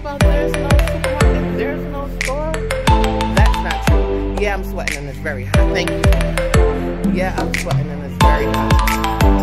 about there's no supermarket, there's no store. That's not true. Yeah, I'm sweating and it's very hot. Thank you. Yeah, I'm sweating and it's very hot.